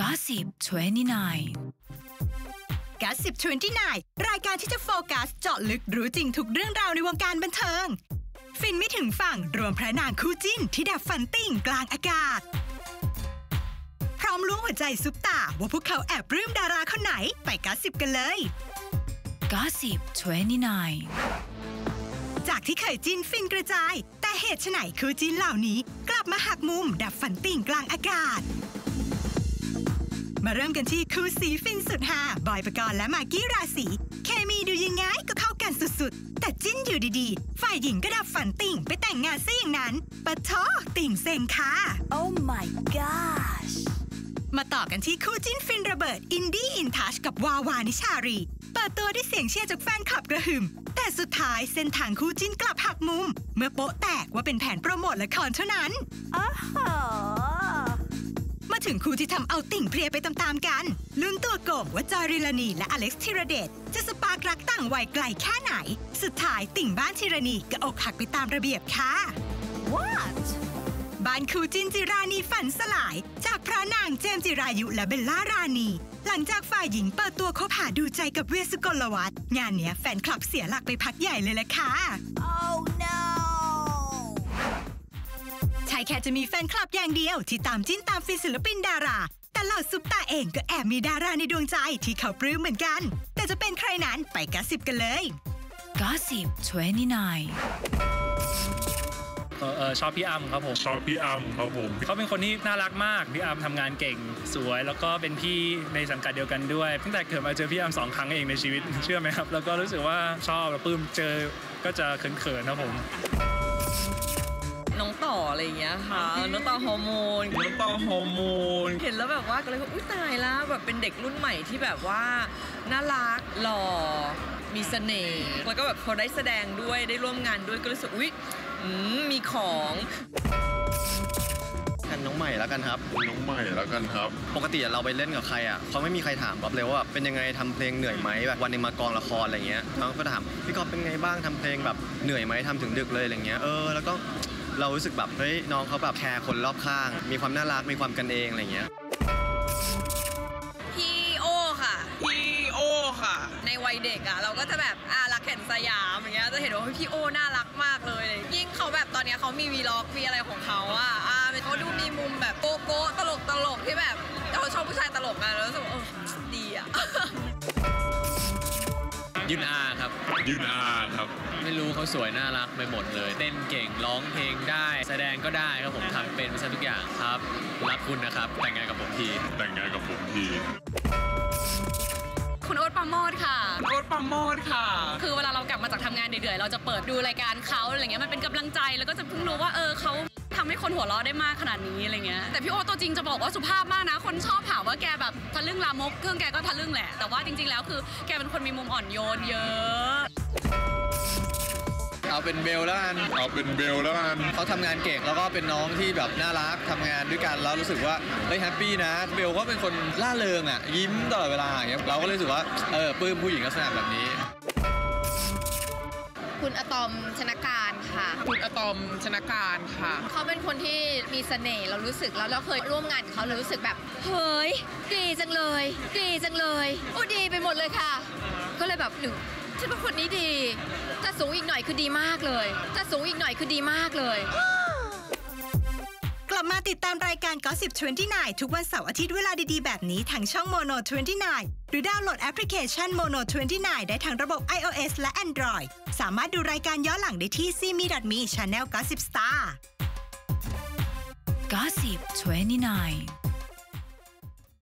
Gossip 29. Gossip 29 รายการที่จะโฟกัสเจาะลึกรู้จริงทุกเรื่องราวในวงการบันเทิง ฟินไม่ถึงฝั่งรวมพระนางคู่จิ้นที่ดับฝันติ่งกลางอากาศ พร้อมล้วงหัวใจซุปตาว่าพวกเขาแอบปลื้มดาราคนไหนไปกัสสิบกันเลย Gossip 29. จากที่เคยจิ้นฟินกระจาย แต่เหตุไฉนคู่จิ้นเหล่านี้ กลับมาหักมุมดับฝันติ่งกลางอากาศ มาเริ่มกันที่คู่สีฟินสุดฮาบอยปกรณ์และมาร์กี้ราศีเคมีดูยังไงก็เข้ากันสุดๆ แต่จิ้นอยู่ดีๆ ฝ่ายหญิงก็ดับฝันติ่งไปแต่งงานซะอย่างนั้นปะท้อติ่งเซ็งค่ะ Oh my gosh. มาต่อกันที่คู่จิ้นฟินระเบิด อินดี้อินทัชกับวาวานิชารี เปิดตัวด้วยเสียงเชียร์จากแฟนคลับกระหึ่ม แต่สุดท้ายเส้นทางคู่จิ้นกลับหักมุม เมื่อโป๊ะแตกว่าเป็นแผนโปรโมทละครเท่านั้น มาถึงคู่ที่ทำเอาติ่งเพลียไปตามๆกันลุ้นตัวโก่งว่าจอยริลานีและอเล็กซ์ธีรเดชจะ spark รักต่างวัยไกลแค่ไหน สุดท้ายติ่งบ้านธีรณีก็อกหักไปตามระเบียบค่ะ What? บ้านคู่จิ้นจิรานีฝันสลาย จากพระนางเจมส์จิรายุและเบลล่ารานี หลังจากฝ่ายหญิงเปิดตัวคบหาดูใจกับเวียร์ศุกลวัฒน์งานเนี้ยแฟนคลับเสียหลักไปพักใหญ่เลยแหละค่ะ Oh no. ใช่แค่จะมีแฟนคลับอย่างเดียว ที่ตามจิ้นตามฟินศิลปินดารา แต่เหล่าซุปตาเองก็แอบมีดาราในดวงใจที่เขาปลื้มเหมือนกัน แต่จะเป็นใครนั้นไปกระสิบกันเลย Gossip 29. เออเออชอบพี่อ้ำครับผมชอบพี่อ้ำครับผมเขาเป็นคนที่น่ารักมากพี่อ้ำทำงานเก่งสวย แล้วก็เป็นพี่ในสังกัดเดียวกันด้วยตั้งแต่เกิดมาเจอพี่อ้ำสองครั้งเองในชีวิตเชื่อไหมครับ แล้วก็รู้สึกว่าชอบแล้วปลื้มเจอก็จะเขินๆครับผมน้ องต่ออะไรอย่างเงี้ยค่ะน้องต่อฮอร์โมนน้ำตาฮอร์โมนเห็นแล้วแบบว่าก็เลยว่าอุ้ยตายแล้วแบบเป็นเด็กรุ่นใหม่ที่แบบว่าน่ารักหล่อมีเสน่ห์แล้วก็แบบพอได้แสดงด้วยได้ร่วมงานด้วยก็รู้สึกอุ้ยอืมมีของกันน้องใหม่แล้วกันครับ น้องใหม่แล้วกันครับ ปกติเราไปเล่นกับใครอะเขาไม่มีใครถามบ๊อบเลยว่าแบบเป็นยังไงทำเพลงเหนื่อยไหมแบบวันหนึงมากองละครอะไรเงี้ยน้องก็ถามพี่กอฟเป็นไงบ้างทำเพลงแบบเหนื่อยไหมทำถึงดึกเลยอะไรเงี้ยเออแล้วก็ เรารู้สึกแบบเฮ้ยน้องเขาแบบแคร์คนรอบข้าง มีความน่ารักมีความกันเองอะไรเงี้ยพี่โอค่ะ พี่โอค่ะ ในวัยเด็กอะเราก็จะแบบอ่ารักแข่นสยามอย่างเงี้ยจะเห็นว่าเฮ้ยพี่โอน่ารักมากเลยยิ่งเขาแบบตอนเนี้ยเขามีวีล็อกมีอะไรของเขาอะอ่าเขาดูมีมุมแบบโกโก้ตลกตลกๆที่แบบเราชอบผู้ชายตลกอะแล้วรู้สึกว่าเออดีอะ ยุนอาครับยืนอาครับ ไม่รู้เขาสวยน่ารักไปหมดเลย เต้นเก่งร้องเพลงได้ แสดงก็ได้ครับผมทำเป็นซะทุกอย่างครับ รักคุณนะครับ แต่งงานกับผมที แต่งงานกับผมที คุณโอ๊ตปราโมดค่ะ โอ๊ตปราโมดค่ะ คือเวลาเรากลับมาจากทำงานเดือยๆ เราจะเปิดดูรายการเขาอะไรเงี้ยมันเป็นกำลังใจแล้วก็จะเพิ่งรู้ว่าเออเขา ทำให้คนหัวเราะได้มากขนาดนี้อะไรเงี้ยแต่พี่โอ๊ตตัวจริงจะบอกว่าสุภาพมากนะ คนชอบถามว่าแกแบบทะลึ่งลามกเครื่องแกก็ทะลึ่งแหละ แต่ว่าจริง ๆ แล้วคือแกเป็นคนมีมุมอ่อนโยนเยอะเอาเป็นเบลแล้วกันเอาเป็นเบลแล้วกันเขาทำงานเก่งแล้วก็เป็นน้องที่แบบน่ารักทำงานด้วยกันแล้วรู้สึกว่าเฮ้ยแฮปปี้นะเบลก็เป็นคนล่าเริงอะยิ้มตลอดเวลาอย่างเงี้ยเราก็เลยรู้สึกว่าเออปลื้มผู้หญิงลักษณะแบบนี้ คุณอะตอมชนการค่ะ คุณอะตอมชนการค่ะ เขาเป็นคนที่มีเสน่ห์เรารู้สึกแล้วเราเคยร่วมงานกับเขาเรารู้สึกแบบ เฮ้ยดีจังเลย ดีจังเลยโอ้ดีไปหมดเลยค่ะ ก็เลยแบบหนึ่งฉันว่าคนนี้ดี ถ้าสูงอีกหน่อยคือดีมากเลย ถ้าสูงอีกหน่อยคือดีมากเลยก ลับมาติดตามรายการ Gossip 29 ทุกวันเสาร์อาทิตย์เวลาดีๆ แบบนี้ทางช่อง Mono 29 หรือดาวน์โหลดแอปพลิเคชัน Mono 29 ได้ทางระบบ iOS และ Android สามารถดูรายการย้อนหลังได้ที่ c m e m e Channel Gossip Star Gossip 29.